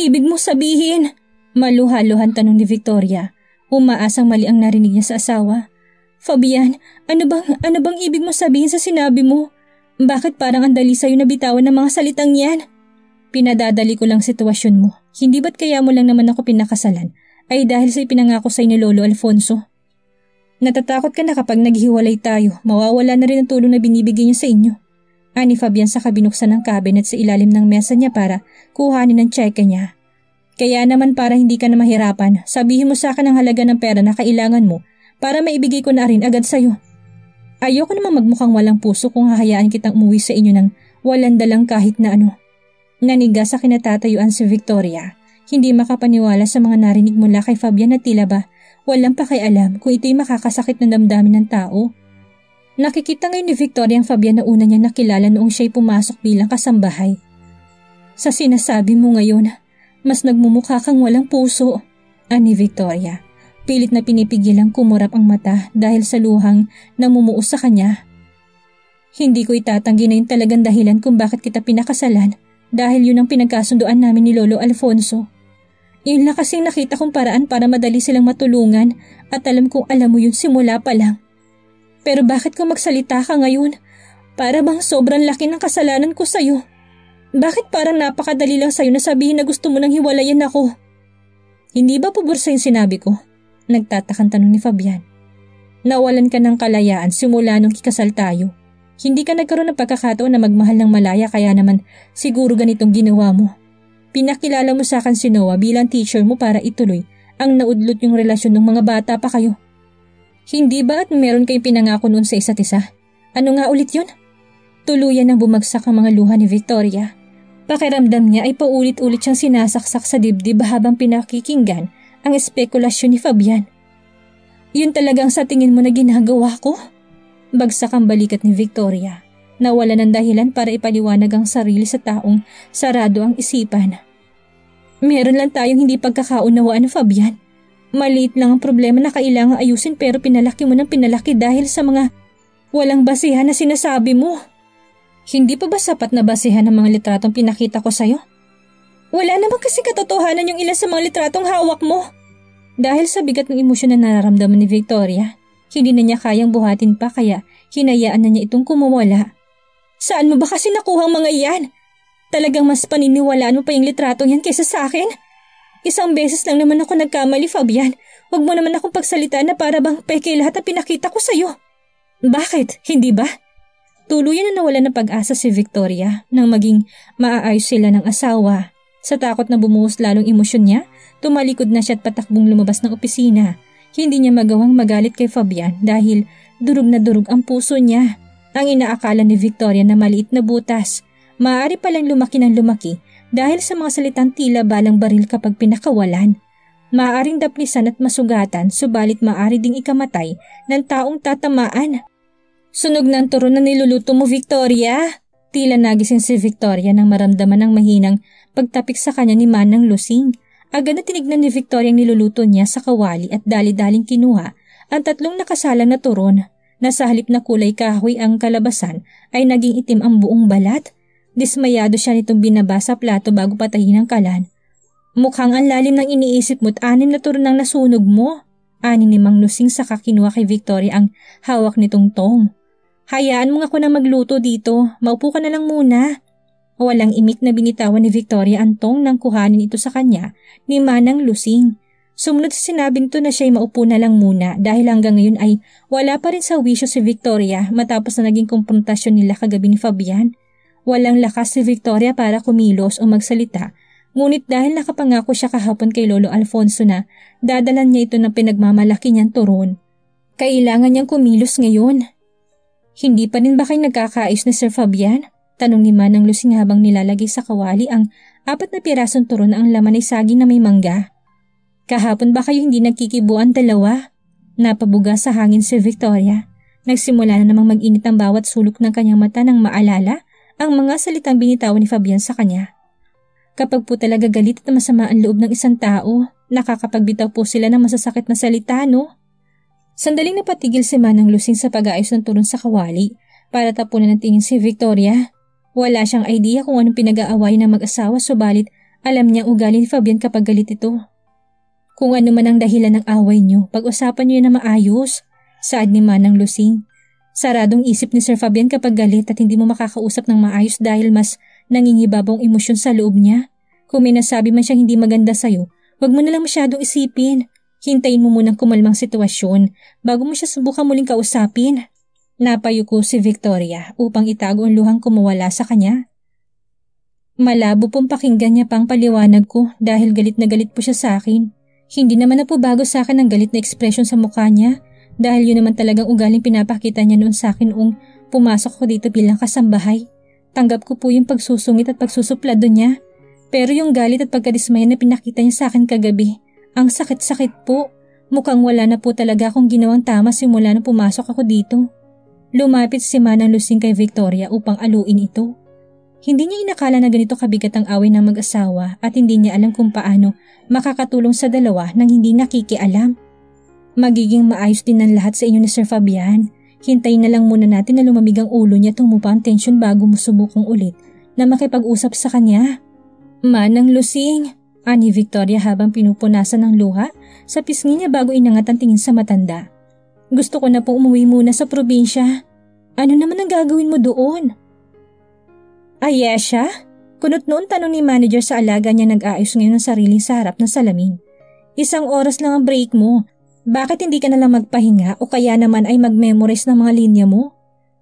Ibig mo sabihin? Maluha-luhan tanong ni Victoria. Umaasang mali ang narinig niya sa asawa. Fabian, ano bang, ano bang ibig mo sabihin sa sinabi mo? Bakit parang ang dali sa'yo nabitawan ng mga salitang yan? Pinadadali ko lang sitwasyon mo. Hindi ba't kaya mo lang naman ako pinakasalan? Ay dahil sa ipinangako sa'yo ni Lolo Alfonso. Natatakot ka na kapag naghiwalay tayo, mawawala na rin ang tulong na binibigay niya sa inyo. Ani Fabian sa kabinuksan ng cabinet sa ilalim ng mesa niya para kuhanin ang cheque niya. Kaya naman para hindi ka na mahirapan, sabihin mo sa akin ang halaga ng pera na kailangan mo para maibigay ko na rin agad sa'yo. Ayoko naman magmukhang walang puso kung hahayaan kitang umuwi sa inyo ng walang dalang kahit na ano. Naniga sa kinatatayuan si Victoria. Hindi makapaniwala sa mga narinig mula kay Fabian na tila ba walang pakialam kung ito'y makakasakit ng damdamin ng tao. Nakikita ngayon ni Victoria ang Fabian na una niya nakilala noong siya'y pumasok bilang kasambahay. Sa sinasabi mo ngayon, mas nagmumukha kang walang puso, ani Victoria. Pilit na pinipigilang kumurap ang mata dahil sa luhang namumuo sa kanya. Hindi ko itatanggi na yung talagang dahilan kung bakit kita pinakasalan dahil yun ang pinagkasunduan namin ni Lolo Alfonso. Yun lang kasing nakita kong paraan para madali silang matulungan at alam kong alam mo yun simula pa lang. Pero bakit kung magsalita ka ngayon? Para bang sobrang laki ng kasalanan ko sa'yo? Bakit parang napakadali lang sa'yo na sabihin na gusto mo nang hiwalayan ako? Hindi ba pabor sa yung sinabi ko? Nagtatakang tanong ni Fabian. Nawalan ka ng kalayaan simula nung kikasal tayo. Hindi ka nagkaroon ng pagkakataon na magmahal ng malaya kaya naman siguro ganitong ginawa mo. Pinakilala mo sa akin si Noah bilang teacher mo para ituloy ang naudlot yung relasyon ng mga bata pa kayo. Hindi ba at meron kayong pinangako noon sa isa't isa? Ano nga ulit yun? Tuluyan nang bumagsak ang mga luha ni Victoria Pakiramdam niya ay paulit-ulit siyang sinasaksak sa dibdib habang pinakikinggan ang espekulasyon ni Fabian. Yun talagang sa tingin mo na ginagawa ko? Bagsak ang balikat ni Victoria. Nawala ng dahilan para ipaliwanag ang sarili sa taong sarado ang isipan. Meron lang tayong hindi pagkakaunawaan, Fabian. Maliit lang ang problema na kailangang ayusin pero pinalaki mo ng pinalaki dahil sa mga walang basihan na sinasabi mo. Hindi pa ba sapat na basehan ng mga litratong pinakita ko sa'yo? Wala naman kasi katotohanan yung ilan sa mga litratong hawak mo. Dahil sa bigat ng emosyon na nararamdaman ni Victoria, hindi na niya kayang buhatin pa kaya hinayaan na niya itong kumawala. Saan mo ba kasi nakuha ang mga iyan? Talagang mas paniniwalaan mo pa yung litratong yan kaysa sa akin? Isang beses lang naman ako nagkamali, Fabian. Huwag mo naman akong pagsalita na para bang peke lahat na pinakita ko sa'yo. Bakit? Hindi ba? Tuluyan na nawala ng pag-asa si Victoria nang maging maaayos sila ng asawa. Sa takot na bumuhos lalong emosyon niya, tumalikod na siya at patakbong lumabas ng opisina. Hindi niya magawang magalit kay Fabian dahil durug na durug ang puso niya. Ang inaakala ni Victoria na maliit na butas, maaari palang lumaki ng lumaki dahil sa mga salitang tila balang baril kapag pinakawalan. Maaaring daplisan at masugatan subalit maaari ding ikamatay ng taong tatamaan. Sunog ng turon na niluluto mo, Victoria. Tila nagising si Victoria nang maramdaman ng mahinang pagtapik sa kanya ni Manang Lusing. Agad na tinignan ni Victoria ang niluluto niya sa kawali at dali-daling kinuha ang tatlong nakasalang na turon na sa halip na kulay kahoy ang kalabasan ay naging itim ang buong balat. Dismayado siya nitong binaba sa plato bago patayin ang kalan. Mukhang ang lalim ng iniisip mo't anim na turon ang nasunog mo. Ani ni Mang Lusing sa kakinuha kay Victoria ang hawak nitong tong. Hayaan mo nga ako na magluto dito. Maupo ka na lang muna. Walang imik na binitawan ni Victoria Antong nang kuhanin ito sa kanya ni Manang Lusing. Sumunod sa sinabing to na siya'y maupo na lang muna dahil hanggang ngayon ay wala pa rin sa wisyo si Victoria matapos na naging komprontasyon nila kagabi ni Fabian. Walang lakas si Victoria para kumilos o magsalita ngunit dahil nakapangako siya kahapon kay Lolo Alfonso na dadalan niya ito ng pinagmamalaki niyang turon. Kailangan niyang kumilos ngayon hindi pa rin ba kayo nagkakaayos ni Sir Fabian? Tanong ni Manang Lusing habang nilalagay sa kawali ang apat na pirasong turon na ang laman ay saging na may mangga. Kahapon ba kayo hindi nagkikibuan dalawa? Napabuga sa hangin si Victoria. Nagsimula na namang mag-init ang bawat sulok ng kanyang mata nang maalala ang mga salitang binitawan ni Fabian sa kanya. Kapag po talaga galit at masama ang loob ng isang tao, nakakapagbitaw po sila ng masasakit na salita, no? Sandaling napatigil si Manang Lusing sa pag-aayos ng turun sa kawali para tapunan ng tingin si Victoria. Wala siyang idea kung anong pinag-aaway ng mag-asawa subalit Alam niya ugali ni Fabian kapag galit ito. Kung ano man ang dahilan ng away niyo, pag-usapan niyo na maayos. Saad ni Manang Lusing. Saradong isip ni Sir Fabian kapag galit at hindi mo makakausap ng maayos dahil mas nangingibabong emosyon sa loob niya. Kung may nasabi man siyang hindi maganda sa'yo, wag mo na lang masyadong isipin. Hintayin mo munang kumalmang sitwasyon bago mo siya subukan muling kausapin. Napayuko si Victoria upang itago ang luhang kumawala sa kanya. Malabo pong pakinggan niya pang paliwanag ko dahil galit na galit po siya sa akin. Hindi naman na po bago sa akin ang galit na ekspresyon sa mukha niya dahil yun naman talagang ugaling pinapakita niya noon sa akin noong pumasok ko dito bilang kasambahay. Tanggap ko po yung pagsusungit at pagsusuplado niya. Pero yung galit at pagkadismaya na pinakita niya sa akin kagabi, ang sakit-sakit po. Mukhang wala na po talaga akong ginawang tama simula na pumasok ako dito. Lumapit si Manang Lusing kay Victoria upang aluin ito. Hindi niya inakala na ganito kabigat ang away ng mag-asawa at hindi niya alam kung paano makakatulong sa dalawa nang hindi nakikialam. Magiging maayos din ang lahat sa inyo ni Sir Fabian. Hintayin na lang muna natin na lumamig ang ulo niya tumupa ang tensyon bago mo subukong ulit na makipag-usap sa kanya. Manang lusing, ani Victoria habang pinupunasan ng luha sa pisngi niya bago inangat ang tingin sa matanda. Gusto ko na po umuwi muna sa probinsya. Ano naman ang gagawin mo doon? Ayesha? Kunot noon tanong ni manager sa alaga niya nag-aayos ngayon ng sarili sa harap ng salamin. Isang oras lang ang break mo. Bakit hindi ka na lang magpahinga o kaya naman ay mag-memorize ng mga linya mo?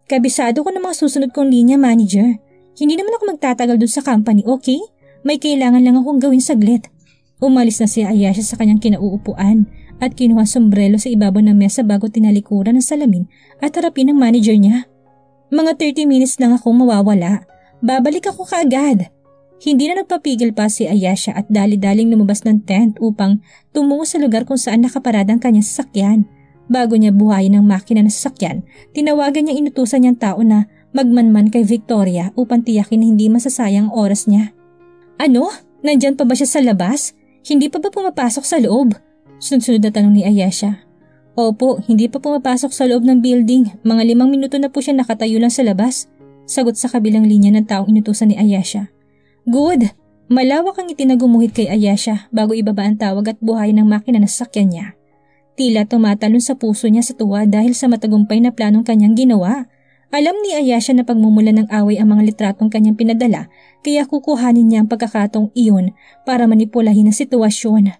Kabisado ko ng mga susunod kong linya, manager. Hindi naman ako magtatagal dun sa company, okay? May kailangan lang akong gawin saglit. Umalis na si Ayesha sa kanyang kinauupuan at kinuha sombrero sa ibabaw ng mesa bago tinalikuran ng salamin at harapin ng manager niya. Mga 30 minutes lang ako mawawala Babalik ako kaagad. Hindi na nagpapigil pa si Ayasha at dali-daling lumabas ng tent upang tumungo sa lugar kung saan nakaparada ang kanyang sasakyan. Bago niya buhayin ang makina ng sasakyan, tinawagan niya inutusan niyang tao na magmanman kay Victoria upang tiyakin na hindi masasayang oras niya. Ano? Nandyan pa ba siya sa labas? Hindi pa ba pumapasok sa loob? Sunod-sunod na tanong ni Ayasha. Opo, hindi pa pumapasok sa loob ng building. Mga limang minuto na po siya nakatayo lang sa labas. Sagot sa kabilang linya ng taong inutusan ni Ayasha. Good! Malawak ang itinagumuhit kay Ayasha bago ibaba ang tawag at buhay ng makina na sasakyan niya. Tila tumatalon sa puso niya sa tuwa dahil sa matagumpay na planong kanyang ginawa. Alam ni Ayasha na pagmumula ng away ang mga litratong kanyang pinadala kaya kukuhanin niya ang pagkakatong iyon para manipulahin ang sitwasyon.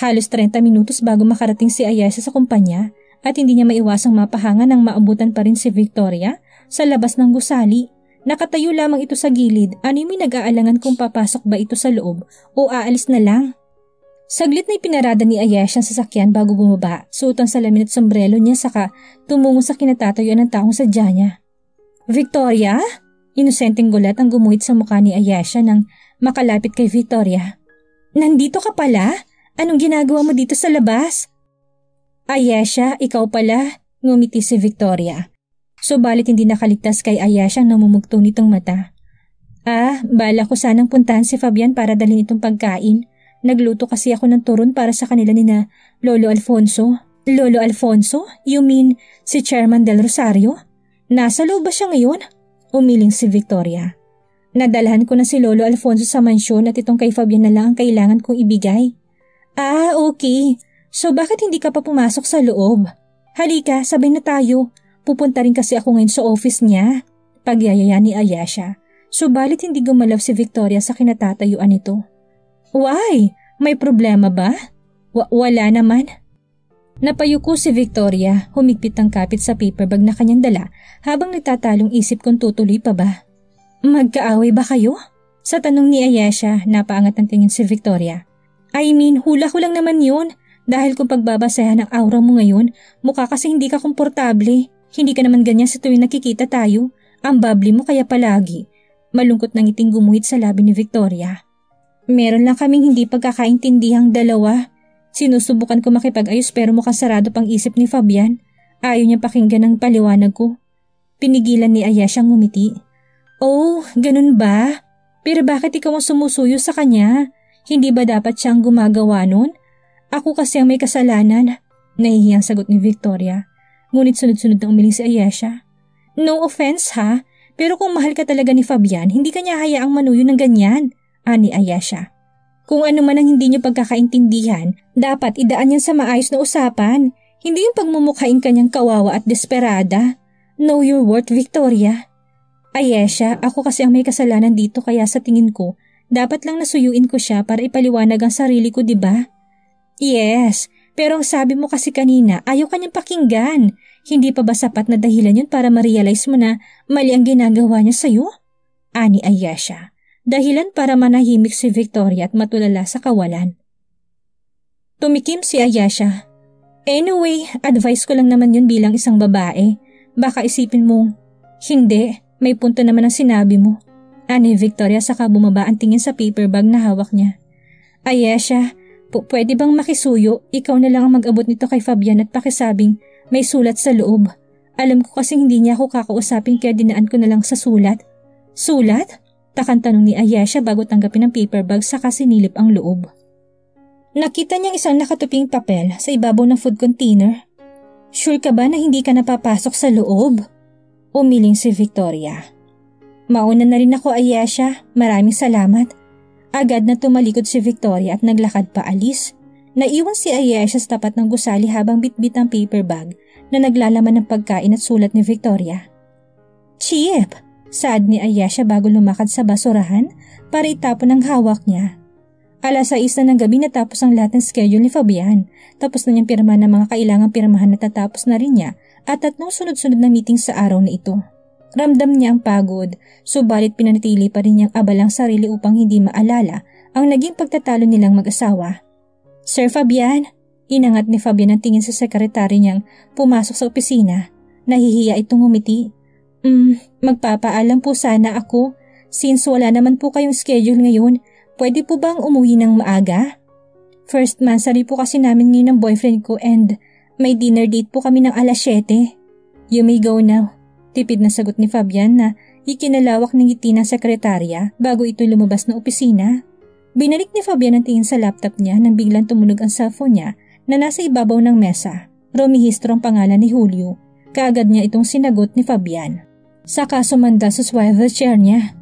Halos 30 minutos bago makarating si Ayasha sa kumpanya at hindi niya maiwasang mapahanga nang maabutan pa rin si Victoria sa labas ng gusali. Nakatayo lamang ito sa gilid, animoy nag-aalangan kung papasok ba ito sa loob o aalis na lang. Saglit na ipinarada ni Ayash ang sasakyan bago bumaba, suot ang salamin at sombrero niya saka tumungo sa kinatatayuan ng taong sadya niya. Victoria? Inosenteng gulat ang gumuhit sa mukha ni Ayasha nang makalapit kay Victoria. Nandito ka pala? Anong ginagawa mo dito sa labas? Ayesha, ikaw pala, ngumiti si Victoria. Subalit hindi nakaligtas kay Ayasha ang namumugto nitong mata. Ah, bala ko sanang puntahan si Fabian para dalhin itong pagkain. Nagluto kasi ako ng turon para sa kanila ni na Lolo Alfonso. Lolo Alfonso? You mean si Chairman Del Rosario? Nasa loob ba siya ngayon? Umiling si Victoria. Nadalhan ko na si Lolo Alfonso sa mansyon at itong kay Fabian na lang ang kailangan kong ibigay. Ah, okay. So bakit hindi ka pa pumasok sa loob? Halika, sabay na tayo. Pupunta rin kasi ako ngayon sa office niya. Pagyayaya ni Ayasha. Subalit hindi gumalaw si Victoria sa kinatatayuan nito. Why? May problema ba? W- wala naman. Napayuko si Victoria, humigpit ang kapit sa paper bag na kanyang dala habang nagtatalong isip kung tutuloy pa ba. Magkaaway ba kayo? Sa tanong ni Ayesha, napaangat ang tingin si Victoria. I mean, hula ko lang naman yun. Dahil kung pagbabasayan ng aura mo ngayon, mukha kasi hindi ka komportable. Hindi ka naman ganyan sa tuwing nakikita tayo. Ang bubbly mo kaya palagi. Malungkot nang iting gumuhit sa labi ni Victoria. Meron lang kaming hindi pagkakaintindihang dalawa. Sinusubukan ko makipag-ayos pero mukhang sarado pang isip ni Fabian. Ayaw niya pakinggan ang paliwanag ko. Pinigilan ni Aya siyang ngumiti. Oh, ganun ba? Pero bakit ikaw ang sumusuyo sa kanya? Hindi ba dapat siyang gumagawa nun? Ako kasi ang may kasalanan. Nahihiyang sagot ni Victoria. Ngunit sunod-sunod na umiling si Ayesha. No offense ha, pero kung mahal ka talaga ni Fabian, hindi ka niya hayaang manuyo ng ganyan. ani Ayesha. Kung ano man ang hindi niyo pagkakaintindihan, dapat idaan yan sa maayos na usapan. Hindi yung pagmumukhain kanyang kawawa at desperada. Know your worth, Victoria. Ayesha, ako kasi ang may kasalanan dito kaya sa tingin ko, dapat lang nasuyuin ko siya para ipaliwanag ang sarili ko, di ba? Yes, pero ang sabi mo kasi kanina, ayaw kanyang pakinggan. Hindi pa ba sapat na dahilan yun para ma-realize mo na mali ang ginagawa niya sa'yo? Ani Ayesha dahilan para manahimik si Victoria at matulala sa kawalan. Tumikim si Ayasha. Anyway, advice ko lang naman yun bilang isang babae. Baka isipin mo, hindi, may punto naman ang sinabi mo. Ani Victoria saka bumaba ang tingin sa paper bag na hawak niya. Ayesha, po pwede bang makisuyo, ikaw na lang ang mag-abot nito kay Fabian at pakisabing may sulat sa loob. Alam ko kasi hindi niya ako kakausapin kaya dinaan ko na lang sa sulat. Sulat? Takang tanong ni Ayesha bago tanggapin ang paper bag sa kasinilip ang loob. Nakita niyang isang nakatuping papel sa ibabaw ng food container. Sure ka ba na hindi ka napapasok sa loob? Umiling si Victoria. Mauna na rin ako Ayesha, maraming salamat. Agad na tumalikod si Victoria at naglakad pa alis. Naiwan si Ayesha sa tapat ng gusali habang bitbit ang paper bag na naglalaman ng pagkain at sulat ni Victoria. Chip! Saad ni Ayesha bago lumakad sa basurahan para itapon ang hawak niya. Alas 6 na ng gabi natapos ang lahat ng schedule ni Fabian. Tapos na niyang pirma ng mga kailangang pirmahan na tatapos na rin niya at tatlong sunod-sunod na meeting sa araw na ito. Ramdam niya ang pagod, subalit pinanatili pa rin niyang abalang sarili upang hindi maalala ang naging pagtatalo nilang mag-asawa. Sir Fabian, inangat ni Fabian ang tingin sa sekretary niyang pumasok sa opisina. Nahihiya itong umiti Mm, magpapaalam po sana ako. Since wala naman po kayong schedule ngayon, pwede po bang umuwi ng maaga? First mansari po kasi namin ngayon ng boyfriend ko and may dinner date po kami ng alas 7. You may go now. Tipid na sagot ni Fabian na ikinalawak ng ngiti ng sekretarya bago ito lumabas ng opisina. Binalik ni Fabian ang tingin sa laptop niya nang biglang tumunog ang cellphone niya na nasa ibabaw ng mesa. Rumihistro ang pangalan ni Julio. Kaagad niya itong sinagot ni Fabian. Saka sumanda sa swivel chair niya.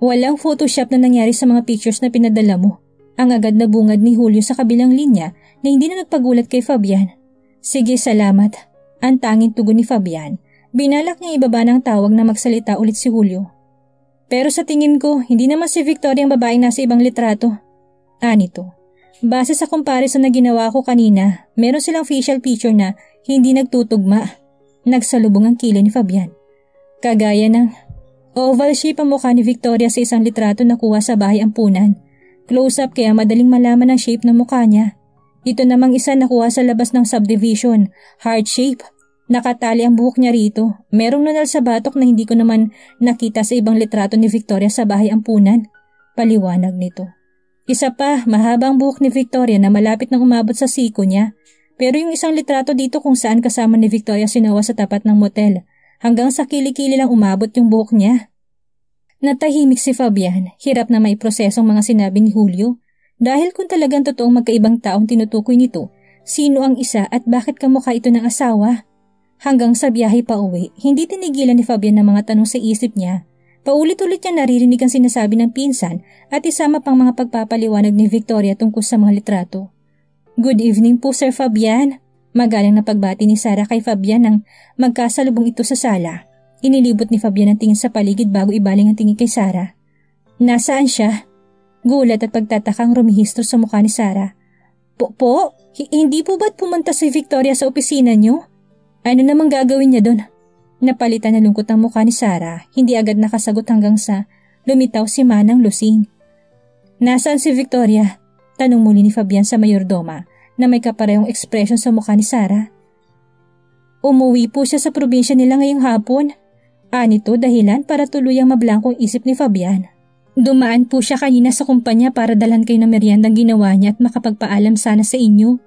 Walang photoshop na nangyari sa mga pictures na pinadala mo. Ang agad na bungad ni Julio sa kabilang linya na hindi na nagpagulat kay Fabian. Sige, salamat. Ang tanging tugon ni Fabian. Binalak niya ibaba ng tawag na magsalita ulit si Julio. Pero sa tingin ko, hindi naman si Victoria ang babaeng nasa ibang litrato. Anito. Base sa comparison na ginawa ko kanina, meron silang facial picture na hindi nagtutugma. Nagsalubong ang kilay ni Fabian. Kagaya ng oval shape ang mukha ni Victoria sa isang litrato na kuha sa bahay ampunan. Close-up kaya madaling malaman ang shape ng mukha niya. Ito namang isa nakuha sa labas ng subdivision, heart shape. Nakatali ang buhok niya rito. Merong nunal sa batok na hindi ko naman nakita sa ibang litrato ni Victoria sa bahay ampunan. Paliwanag nito. Isa pa, mahabang buhok ni Victoria na malapit nang umabot sa siko niya. Pero yung isang litrato dito kung saan kasama ni Victoria sinawa sa tapat ng motel hanggang sa kilikili lang umabot yung buhok niya. Natahimik si Fabian, hirap na may prosesong mga sinabi ni Julio. Dahil kung talagang totoong magkaibang taong tinutukoy nito, sino ang isa at bakit kamukha ito ng asawa? Hanggang sa biyahe pa uwi, hindi tinigilan ni Fabian ng mga tanong sa isip niya. Paulit-ulit niya naririnig ang sinasabi ng pinsan at isama pang mga pagpapaliwanag ni Victoria tungkol sa mga litrato. Good evening po Sir Fabian. Magalang na pagbati ni Sarah kay Fabian nang magkasalubong ito sa sala. Inilibot ni Fabian ang tingin sa paligid bago ibaling ang tingin kay Sarah. Nasaan siya? Gulat at pagtatakang rumihistro sa mukha ni Sarah. Po, po? H- hindi po ba't pumunta si Victoria sa opisina niyo? Ano namang gagawin niya doon? Napalitan na lungkot ang mukha ni Sarah, hindi agad nakasagot hanggang sa lumitaw si Manang Lusing. Nasaan si Victoria? Tanong muli ni Fabian sa mayordoma na may kaparehong ekspresyon sa mukha ni Sarah. Umuwi po siya sa probinsya nila ngayong hapon. Anito dahilan para tuluyang mablangkong isip ni Fabian. Dumaan po siya kanina sa kumpanya para dalhan kayo ng meriendang ginawa niya at makapagpaalam sana sa inyo.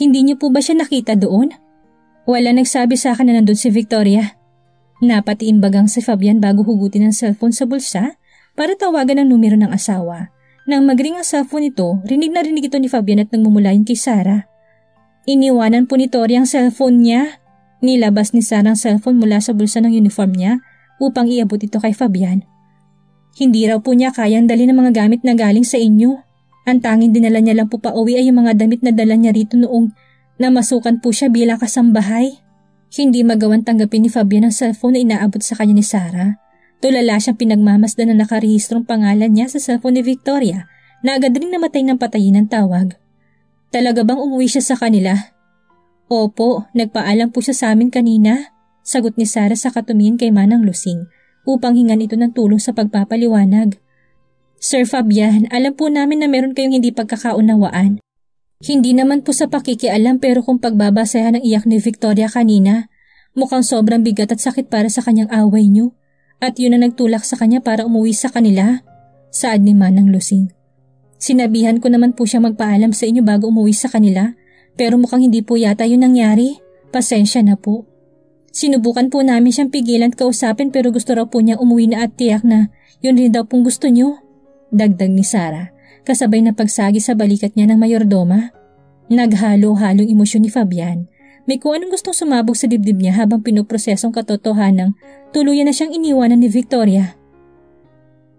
Hindi niyo po ba siya nakita doon? Wala nagsabi sa akin na nandun si Victoria. Napatiimbagang si Fabian bago hugutin ang cellphone sa bulsa para tawagan ang numero ng asawa. Nang magring ang cellphone nito, rinig na rinig ito ni Fabian at nagmumulayin kay Sarah. Iniwanan po ni Tori ang cellphone niya. Nilabas ni Sarah ang cellphone mula sa bulsa ng uniform niya upang iabot ito kay Fabian. Hindi raw po niya kayang dali ng mga gamit na galing sa inyo. Ang tanging dinala niya lang po pa uwi ay yung mga damit na dala niya rito noong namasukan po siya bilang kasambahay. Hindi magawan tanggapin ni Fabian ang cellphone na inaabot sa kanya ni Sarah. Tulala siyang pinagmamasdan na nakarehistrong pangalan niya sa cellphone ni Victoria na agad rin namatay ng patayin ng tawag. Talaga bang umuwi siya sa kanila? Opo, nagpaalam po siya sa amin kanina. Sagot ni Sarah sa katumingin kay Manang Lusing upang hingan ito ng tulong sa pagpapaliwanag. Sir Fabian, alam po namin na meron kayong hindi pagkakaunawaan. Hindi naman po sa pakikialam pero kung pagbabasahan ng iyak ni Victoria kanina, mukhang sobrang bigat at sakit para sa kanyang away niyo. At yun na nagtulak sa kanya para umuwi sa kanila. Saad ni Manang Lusing. Sinabihan ko naman po siya magpaalam sa inyo bago umuwi sa kanila pero mukhang hindi po yata yun nangyari. Pasensya na po. Sinubukan po namin siyang pigilan kausapin pero gusto raw po niya umuwi na at tiyak na yun rin daw pong gusto niyo. Dagdag ni Sarah, kasabay na pagsagi sa balikat niya ng mayordoma. Naghalo-halong emosyon ni Fabian. May kung anong gustong sumabog sa dibdib niya habang pinoprosesong katotohanang tuluyan na siyang iniwanan ni Victoria.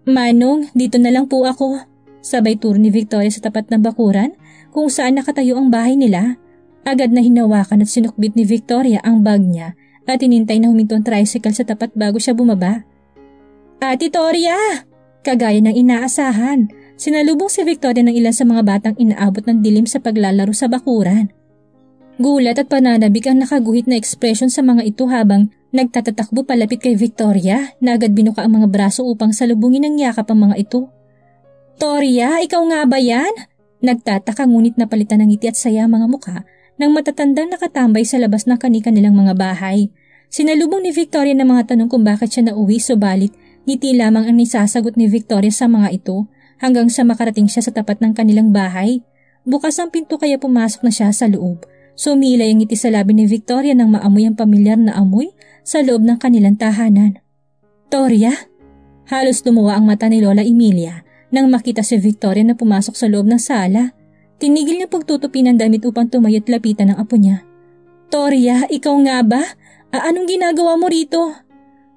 Manong, dito na lang po ako. Sabay turo ni Victoria sa tapat ng bakuran kung saan nakatayo ang bahay nila. Agad na hinawakan at sinukbit ni Victoria ang bag niya at inintay na huminto ang tricycle sa tapat bago siya bumaba. Ate Toria! Kagaya ng inaasahan, sinalubong si Victoria ng ilan sa mga batang inaabot ng dilim sa paglalaro sa bakuran. Gulat at pananabik ang nakaguhit na ekspresyon sa mga ito habang nagtatatakbo palapit kay Victoria na agad binuka ang mga braso upang salubungin ng yakap ang mga ito. Toria, ikaw nga ba yan? Nagtataka ngunit napalitan ng ngiti at saya mga mukha ng matatandang nakatambay sa labas ng kanika nilang mga bahay. Sinalubong ni Victoria ng mga tanong kung bakit siya nauwi subalit Ngiti lamang ang nisasagot ni Victoria sa mga ito hanggang sa makarating siya sa tapat ng kanilang bahay. Bukas ang pinto kaya pumasok na siya sa loob. Sumilay ang ngiti sa labi ni Victoria nang maamoy ang pamilyar na amoy sa loob ng kanilang tahanan. Toria? Halos lumuwa ang mata ni Lola Emilia nang makita si Victoria na pumasok sa loob ng sala. Tinigil niya pagtutupi ng damit upang tumayo't lapitan ng apo niya. Toria, ikaw nga ba? A anong ginagawa mo rito?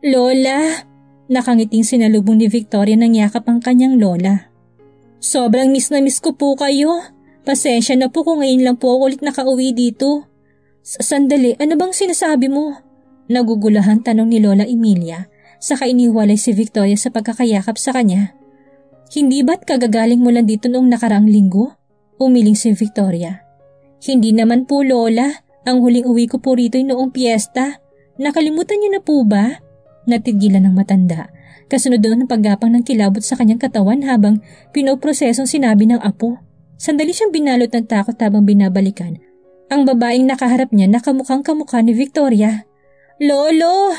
Lola, Nakangiting sinalubong ni Victoria ng yakap ang kanyang lola. Sobrang miss na miss ko po kayo. Pasensya na po kung ngayon lang po ako ulit nakauwi dito. Sandali, ano bang sinasabi mo? Nagugulahan tanong ni Lola Emilia saka iniwalay si Victoria sa pagkakayakap sa kanya. Hindi ba't kagagaling mo lang dito noong nakaraang linggo? Umiling si Victoria. Hindi naman po Lola, ang huling uwi ko po rito ay noong piyesta. Nakalimutan niyo na po ba? Natigilan ng matanda. Kasunod doon ang paggapang ng kilabot sa kanyang katawan habang pinoprosesong sinabi ng apo. Sandali siyang binalot ng takot habang binabalikan. Ang babaeng nakaharap niya nakamukhang kamukha ni Victoria. Lolo!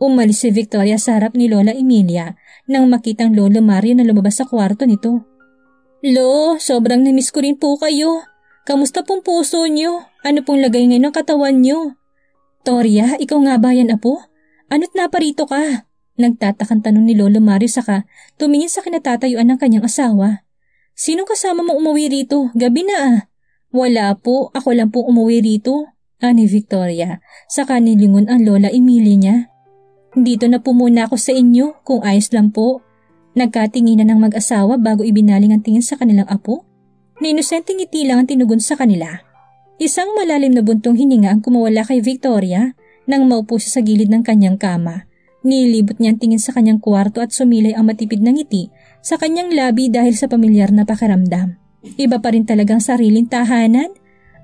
Umalis si Victoria sa harap ni Lola Emilia nang makitang Lolo Mario na lumabas sa kwarto nito. Lo, sobrang namiss ko rin po kayo. Kamusta pong puso niyo? Ano pong lagay ngayon ng katawan niyo? Toria, ikaw nga ba yan, apo? Ano't naparito ka? Nagtatakang tanong ni Lolo Mario saka tumingin sa kinatatayuan ng kanyang asawa. Sinong kasama mo umuwi rito? Gabi na ah. Wala po, ako lang po umuwi rito. Ani Victoria, saka nilingon ang Lola Emilia niya. Dito na po muna ako sa inyo kung ayos lang po. Nagkatinginan ng mag-asawa bago ibinaling ang tingin sa kanilang apo. Na inosenteng ngiti lang ang tinugon sa kanila. Isang malalim na buntong hininga ang kumawala kay Victoria nang maupo siya sa gilid ng kanyang kama. Nilibot niya ang tingin sa kanyang kwarto at sumilay ang matipid na ngiti sa kanyang labi dahil sa pamilyar na pakiramdam. Iba pa rin talagang sariling tahanan.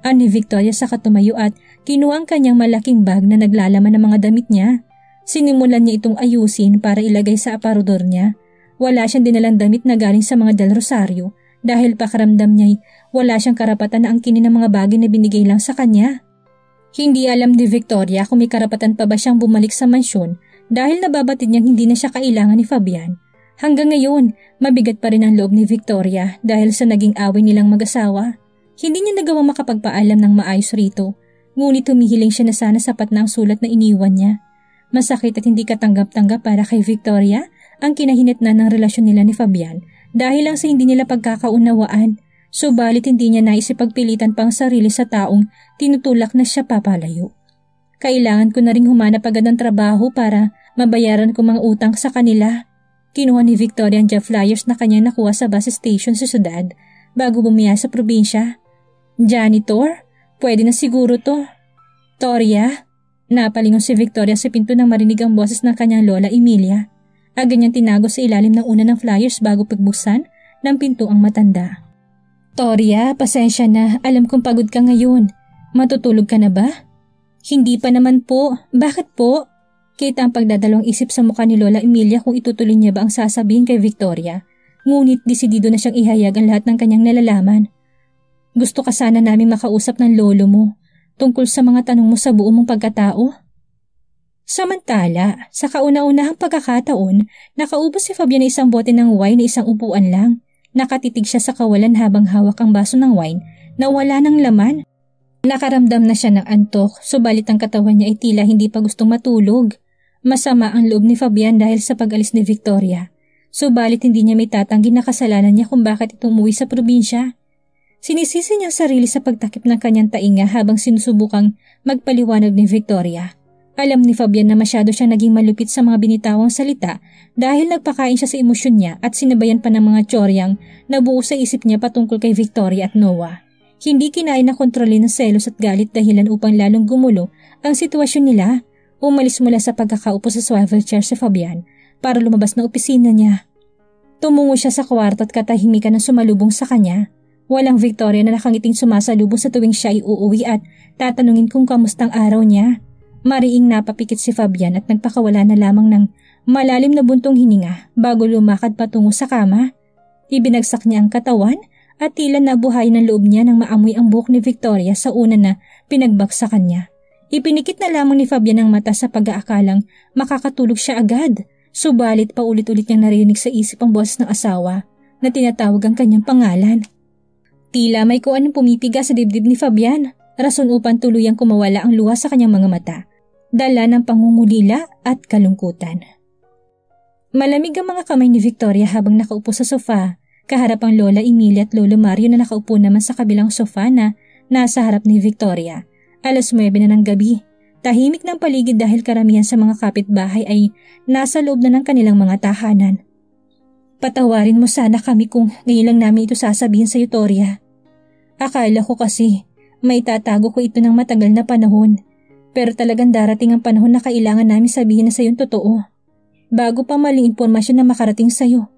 Ani Victoria sa katumayo at kinuha ang kanyang malaking bag na naglalaman ng mga damit niya. Sinimulan niya itong ayusin para ilagay sa aparador niya. Wala siyang dinalang damit na galing sa mga Del Rosario dahil pakaramdam niya'y wala siyang karapatan na angkinin ng mga bagay na binigay lang sa kanya. Hindi alam ni Victoria kung may karapatan pa ba siyang bumalik sa mansyon dahil nababatid niyang hindi na siya kailangan ni Fabian. Hanggang ngayon, mabigat pa rin ang loob ni Victoria dahil sa naging away nilang mag-asawa. Hindi niya nagawang makapagpaalam ng maayos rito, ngunit humihiling siya na sana sapat na ang sulat na iniwan niya. Masakit at hindi katanggap-tanggap para kay Victoria ang kinahinatnan ng relasyon nila ni Fabian dahil lang sa hindi nila pagkakaunawaan Subalit hindi niya naisipagpilitan pang sarili sa taong tinutulak na siya papalayo. Kailangan ko na ring humanap agad ng trabaho para mabayaran ko mga utang sa kanila. Kinuha ni Victoria ang job flyers na kanyang nakuha sa bus station sa syudad bago bumiya sa probinsya. Janitor? Pwede na siguro to. Toria? Napalingon si Victoria sa pinto nang marinig ang boses ng kanyang lola Emilia. Agad niyang tinago sa ilalim ng una ng flyers bago pagbuksan ng pinto ang matanda. Toria, pasensya na. Alam kong pagod ka ngayon. Matutulog ka na ba? Hindi pa naman po. Bakit po? Kita ang pagdadalawang isip sa mukha ni Lola Emilia kung itutuloy niya ba ang sasabihin kay Victoria. Ngunit desidido na siyang ihayag ang lahat ng kanyang nalalaman. Gusto ka sana namin makausap ng lolo mo tungkol sa mga tanong mo sa buo mong pagkatao. Samantala, sa kauna-unahang pagkakataon, nakaubos si Fabian ng isang bote ng wine na isang upuan lang. Nakatitig siya sa kawalan habang hawak ang baso ng wine na wala ng laman. Nakaramdam na siya ng antok, subalit ang katawan niya ay tila hindi pa gustong matulog. Masama ang loob ni Fabian dahil sa pag-alis ni Victoria. Subalit hindi niya may na kasalanan niya kung bakit ito umuwi sa probinsya. Sinisisi niya sarili sa pagtakip ng kanyang tainga habang sinusubukang magpaliwanag ni Victoria. Alam ni Fabian na masyado siyang naging malupit sa mga binitawang salita dahil nagpakain siya sa emosyon niya at sinabayan pa ng mga tsoryang na buo sa isip niya patungkol kay Victoria at Noah. Hindi kinain na kontrolin ng selos at galit dahilan upang lalong gumulo ang sitwasyon nila Umalis mula sa pagkakaupo sa swivel chair si Fabian para lumabas na opisina niya. Tumungo siya sa kwarto at katahimikan ng sumalubong sa kanya. Walang Victoria na nakangiting sumasalubong sa tuwing siya ay uuwi at tatanungin kung kamustang araw niya. Mariing napapikit si Fabian at nagpakawala na lamang ng malalim na buntong hininga bago lumakad patungo sa kama. Ibinagsak niya ang katawan at tila nabuhay ng loob niya nang maamoy ang buhok ni Victoria sa una na pinagbaksakan niya. Ipinikit na lamang ni Fabian ang mata sa pag-aakalang makakatulog siya agad. Subalit paulit-ulit niyang narinig sa isip ang boses ng asawa na tinatawag ang kanyang pangalan. Tila may kung anong pumipiga sa dibdib ni Fabian, rason upang tuluyang kumawala ang luha sa kanyang mga mata. Dala ng pangungulila at kalungkutan. Malamig ang mga kamay ni Victoria habang nakaupo sa sofa, kaharap ang Lola Emilia at Lolo Mario na nakaupo naman sa kabilang sofa na nasa harap ni Victoria. Alas 9 na ng gabi. Tahimik ng paligid dahil karamihan sa mga kapitbahay ay nasa loob na ng kanilang mga tahanan. Patawarin mo sana kami kung ngayon lang namin ito sasabihin sa iyo, Toria. Akala ko kasi may tatago ko ito ng matagal na panahon. Pero talagang darating ang panahon na kailangan namin sabihin na sa iyo totoo. Bago pa maling impormasyon na makarating sa iyo.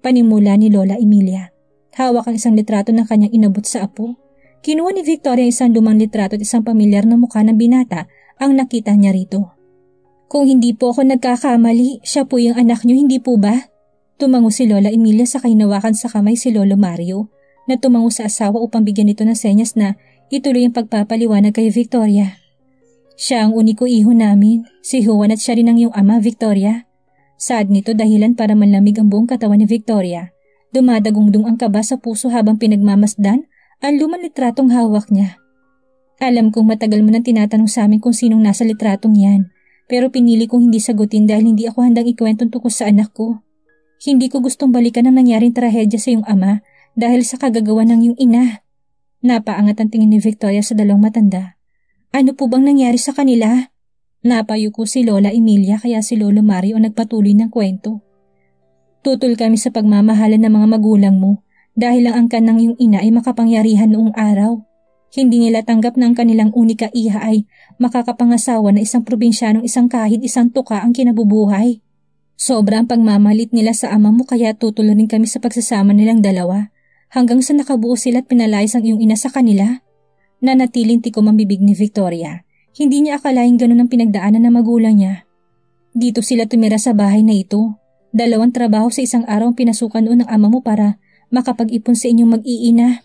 Panimula ni Lola Emilia. Hawak ang isang litrato ng kanyang inabot sa apo Kinuha ni Victoria isang lumang litrato at isang pamilyar na mukha ng binata ang nakita niya rito. Kung hindi po ako nagkakamali, siya po yung anak niyo, hindi po ba? Tumango si Lola Emilia sa kainawakan sa kamay si Lolo Mario na tumango sa asawa upang bigyan ito ng senyas na ituloy ang pagpapaliwanag kay Victoria. Siya ang uniko iho namin, si Juan at siya rin ang iyong ama, Victoria. Sad nito dahilan para manlamig ang buong katawan ni Victoria. Dumadagungdong ang kaba sa puso habang pinagmamasdan ang lumang litratong hawak niya. Alam kong matagal mo nang tinatanong sa amin kung sinong nasa litratong yan, pero pinili kong hindi sagutin dahil hindi ako handang ikwento tungkol sa anak ko. Hindi ko gustong balikan ang nangyaring trahedya sa iyong ama dahil sa kagagawa ng iyong ina. Napaangat ang tingin ni Victoria sa dalawang matanda. Ano po bang nangyari sa kanila? Napayo ko si Lola Emilia kaya si Lolo Mario ang nagpatuloy ng kwento. Tutol kami sa pagmamahalan ng mga magulang mo dahil ang angkan ng iyong ina ay makapangyarihan noong araw. Hindi nila tanggap na ang kanilang unika iha ay makakapangasawa na isang probinsyanong isang kahit isang tuka ang kinabubuhay. Sobra ang pagmamalit nila sa ama mo kaya tutuloy rin kami sa pagsasama nilang dalawa hanggang sa nakabuo sila at pinalayas ang iyong ina sa kanila. Nanatiling tikom ang bibig ni Victoria. Hindi niya akalaing ganun ang pinagdaanan ng magulang niya. Dito sila tumira sa bahay na ito. Dalawang trabaho sa isang araw ang pinasukan noon ng ama mo para makapag-ipon sa inyong mag-iina.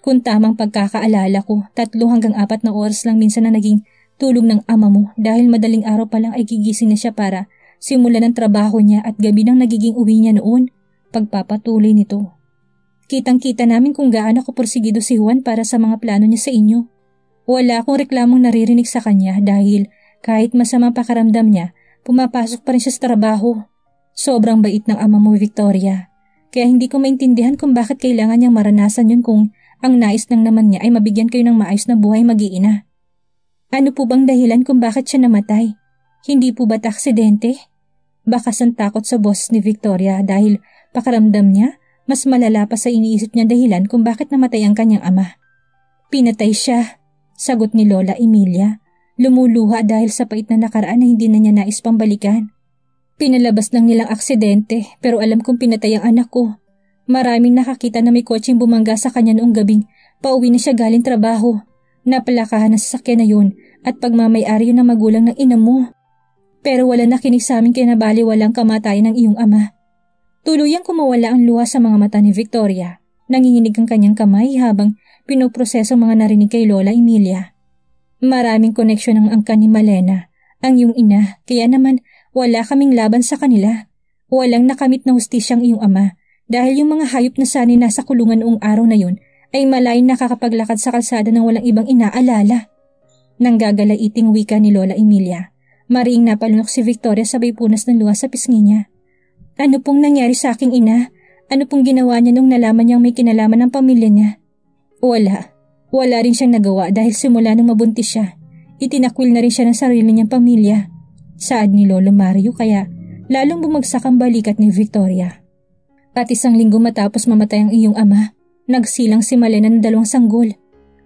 Kung tamang pagkakaalala ko, tatlo hanggang apat na oras lang minsan na naging tulog ng ama mo dahil madaling araw pa lang ay gigising na siya para simulan ang trabaho niya at gabi nang nagiging uwi niya noon, pagpapatuloy nito. Kitang-kita namin kung gaano ako porsigido si Juan para sa mga plano niya sa inyo. Wala akong reklamong naririnig sa kanya dahil kahit masama pakaramdam niya, pumapasok pa rin siya sa trabaho. Sobrang bait ng ama mo, Victoria. Kaya hindi ko maintindihan kung bakit kailangan niyang maranasan yun kung ang nais lang naman niya ay mabigyan kayo ng maayos na buhay mag-iina. Ano po bang dahilan kung bakit siya namatay? Hindi po ba't aksidente? Bakas ang takot sa boss ni Victoria dahil pakaramdam niya mas malala pa sa iniisip niya dahilan kung bakit namatay ang kanyang ama. Pinatay siya, sagot ni Lola Emilia. Lumuluha dahil sa pait na nakaraan na hindi na niya nais pambalikan. Pinalabas lang nilang aksidente pero alam kong pinatay ang anak ko. Maraming nakakita na may kotseng bumangga sa kanya noong gabing pauwi na siya galing trabaho. Napalakahan ang sasakyan na yun at pagmamayari yun ng magulang ng ina mo. Pero wala nakinig sa amin kinabali walang kamatayan ng iyong ama. Tuluyang kumawala ang luha sa mga mata ni Victoria. Nanginginig ang kanyang kamay habang pinoproseso mga narinig kay Lola Emilia. Maraming koneksyon ang angka ni Malena, ang iyong ina, kaya naman wala kaming laban sa kanila. Walang nakamit na hustisyang iyong ama dahil yung mga hayop na sani nasa kulungan noong araw na yun ay malayo nakakapaglakad sa kalsada ng walang ibang inaalala. Nang gagalaiting wika ni Lola Emilia, mariing napalunok si Victoria sabay punas ng luha sa pisngi niya. Ano pong nangyari sa aking ina? Ano pong ginawa niya nung nalaman niyang may kinalaman ng pamilya niya? Wala. Wala rin siyang nagawa dahil simula nung mabuntis siya. Itinakwil na rin siya ng sarili niyang pamilya. Saad ni Lolo Mario kaya lalong bumagsak ang balikat ni Victoria. At isang linggo matapos mamatay ang iyong ama, nagsilang si Malena ng dalawang sanggol.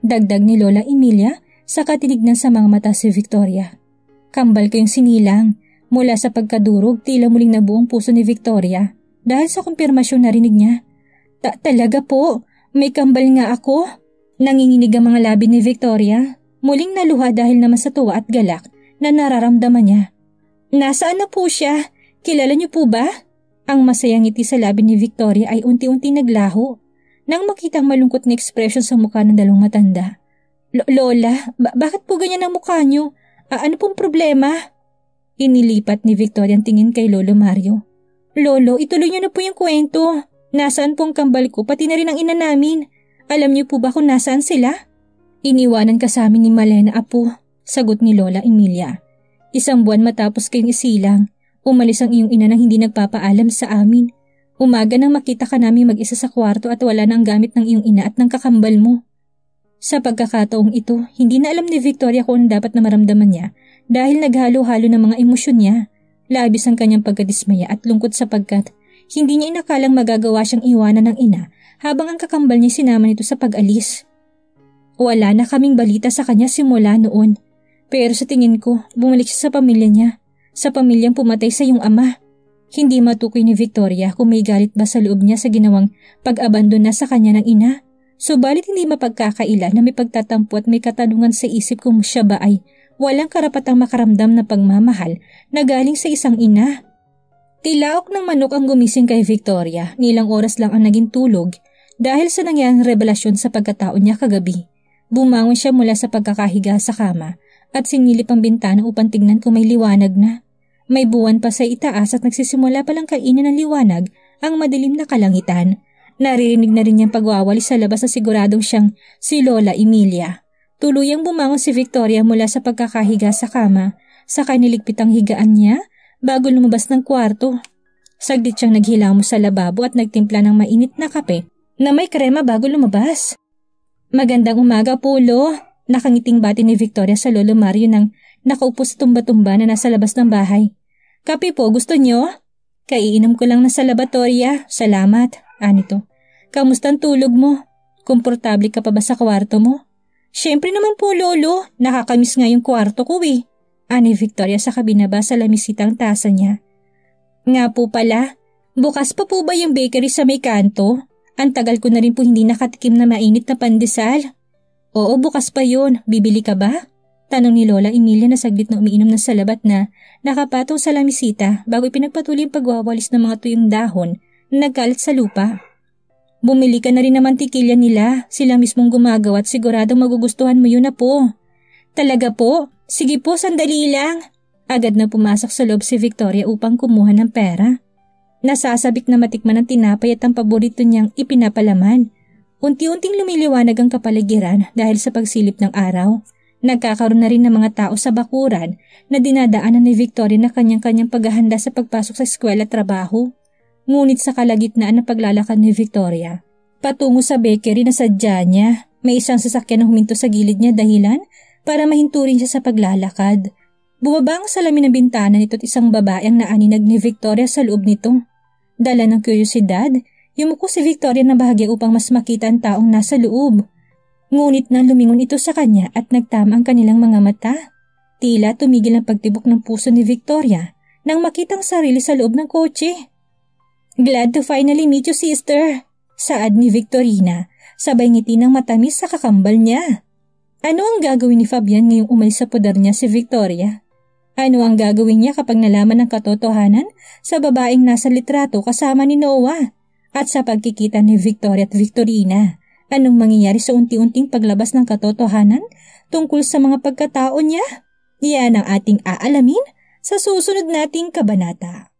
Dagdag ni Lola Emilia sa katinignan sa mga mata si Victoria. Kambal ko yung sinilang Mula sa pagkadurog, tila muling nabuong puso ni Victoria dahil sa kumpirmasyon narinig niya. Ta talaga po, may kambal nga ako. Nanginginig ang mga labi ni Victoria. Muling naluha dahil naman sa tuwa at galak na nararamdaman niya. Nasaan na po siya? Kilala niyo po ba? Ang masayang ngiti sa labi ni Victoria ay unti-unti naglaho nang makita ang malungkot na ekspresyon sa mukha ng dalawang matanda. Lola, ba- bakit po ganyan ang mukha niyo? A- ano pong problema? Inilipat ni Victoria ang tingin kay Lolo Mario. Lolo, ituloy niyo na po yung kwento. Nasaan po ang kambal ko pati na rin ang ina namin? Alam niyo po ba kung nasaan sila? Iniwanan ka sa amin ni Malena Apo, sagot ni Lola Emilia. Isang buwan matapos kayong isilang, umalis ang iyong ina nang hindi nagpapaalam sa amin. Umaga nang makita ka namin mag-isa sa kwarto at wala nang gamit ng iyong ina at ng kakambal mo. Sa pagkakataong ito, hindi na alam ni Victoria kung ano dapat na maramdaman niya dahil naghalo-halo ng mga emosyon niya. Labis ang kanyang pagkadismaya at lungkot sapagkat hindi niya inakalang magagawa siyang iwanan ng ina habang ang kakambal niya sinama nito sa pag-alis. Wala na kaming balita sa kanya simula noon. Pero sa tingin ko, bumalik siya sa pamilya niya. Sa pamilyang pumatay sa iyong ama. Hindi matukoy ni Victoria kung may galit ba sa loob niya sa ginawang pag-abandon na sa kanya ng ina Subalit hindi mapagkakaila na may pagtatampo at may katanungan sa isip kung siya ba ay walang karapatang makaramdam na pagmamahal na galing sa isang ina. Tilaok ng manok ang gumising kay Victoria, nilang oras lang ang naging tulog dahil sa nangyaring revelasyon sa pagkatao niya kagabi. Bumangon siya mula sa pagkakahiga sa kama at sinilip ang bintana upang tignan kung may liwanag na. May buwan pa sa itaas at nagsisimula palang kainin ng liwanag ang madilim na kalangitan Naririnig na rin niyang pagwawali sa labas na siguradong siyang si Lola Emilia. Tuluyang bumangon si Victoria mula sa pagkakahiga sa kama, sa kaniligpit ang higaan niya bago lumabas ng kwarto. Saglit siyang naghilamos sa lababo at nagtimpla ng mainit na kape na may krema bago lumabas. Magandang umaga po, Lo. Nakangiting bati ni Victoria sa Lolo Mario nang nakaupo sa tumba-tumba na nasa labas ng bahay. Kape po, gusto niyo? Kaiinom ko lang na sa laboratoria. Salamat. Anito. Kamusta ang tulog mo? Komportable ka pa ba sa kwarto mo? Siyempre naman po, Lolo. Nakakamiss nga yung kwarto ko eh. Ani Victoria sa kabinaba sa lamisitang tasa niya. Nga po pala, bukas pa po ba yung bakery sa may kanto? Ang tagal ko na rin po hindi nakatikim na mainit na pandesal. Oo, bukas pa yun. Bibili ka ba? Tanong ni Lola Emilia na saglit na umiinom ng salabat na nakapatong sa lamisita bago ipinagpatuloy ang pagwawalis ng mga tuyong dahon na nagkalat sa lupa. Bumili ka na rin naman tikilya nila. Sila mismong gumagawa at siguradong magugustuhan mo yun na po. Talaga po? Sige po, sandali lang. Agad na pumasok sa loob si Victoria upang kumuha ng pera. Nasasabik na matikman ng tinapay at ang paborito niyang ipinapalaman. Unti-unting lumiliwanag ang kapaligiran dahil sa pagsilip ng araw. Nagkakaroon na rin ng mga tao sa bakuran na dinadaanan ni Victoria na kanyang-kanyang paghahanda sa pagpasok sa eskwela at trabaho. Ngunit sa kalagitnaan ng paglalakad ni Victoria, patungo sa bakery na sadya niya, may isang sasakyan na huminto sa gilid niya dahilan para mahinturin siya sa paglalakad. Bumaba ang salamin ng bintana nito't isang babae ang naaninag ni Victoria sa loob nito. Dala ng kuryosidad, yumuko si Victoria na bahagya upang mas makita ang taong nasa loob. Ngunit nang lumingon ito sa kanya at nagtama ang kanilang mga mata, tila tumigil ang pagtibok ng puso ni Victoria nang makitang sarili sa loob ng kotse. Glad to finally meet you, sister, saad ni Victorina, sabay ngiti ng matamis sa kakambal niya. Ano ang gagawin ni Fabian ngayong umalis sa poder niya si Victoria? Ano ang gagawin niya kapag nalaman ng katotohanan sa babaeng nasa litrato kasama ni Noah? At sa pagkikita ni Victoria at Victorina, anong mangyayari sa unti-unting paglabas ng katotohanan tungkol sa mga pagkatao niya? Yan ang ating aalamin sa susunod nating kabanata.